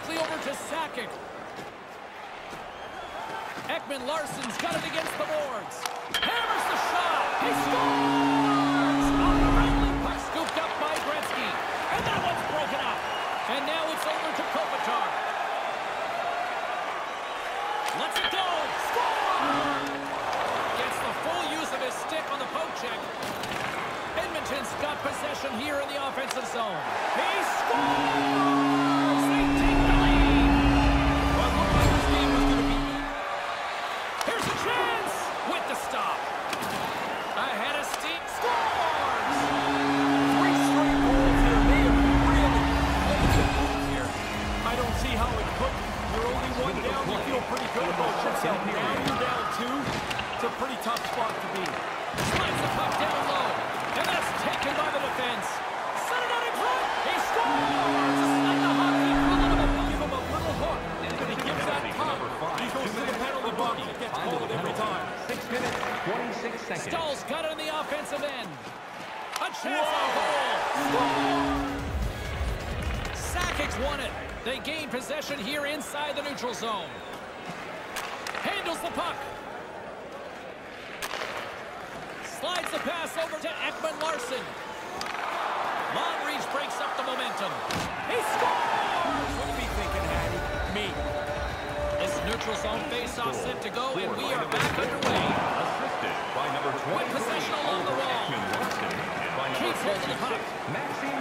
directly over to Sakic. Ekman Larsson's got it against the boards. Hammers the shot. He scores! A friendly puck scooped up by Gretzky. And that one's broken up. And now it's over to Kopitar. Let's it go. Score! Gets the full use of his stick on the poke check. Edmonton's got possession here in the offensive zone. He scores! One down. You feel pretty good about yourself. Now you're down two. It's a pretty tough spot to be. Slides the puck down low. And that's taken by the defense. Set it out in front. He scores! And the hockey equivalent of a Give him a little hook, and he gives that pop. He goes to the penalty box and gets called every time. Six minutes, 26 seconds. Staal's got it on the offensive end. A chance on goal. Sakic's won it. They gain possession here inside the neutral zone. Handles the puck. Slides the pass over to Ekman Larsson. Long breaks up the momentum. He scores! What are we thinking, Hattie? Me. This neutral zone face-off set to go, and we are back underway. Assisted by number 20. With possession along the wall. Ekman Larsson and by number Keeps holding the puck. 26, Maxime